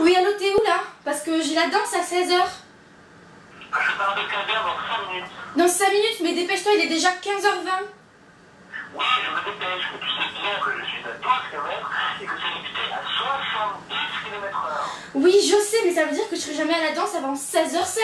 Oui, allô, t'es où là Parce que j'ai la danse à 16h. Ah, je pars de 15h dans 5 minutes. Dans 5 minutes, mais dépêche-toi, il est déjà 15h20. Oui, je me dépêche, mais tu sais bien que je suis à 12 km et que c'est limité à 70 km/h. Oui, je sais, mais ça veut dire que je serai jamais à la danse avant 16h05.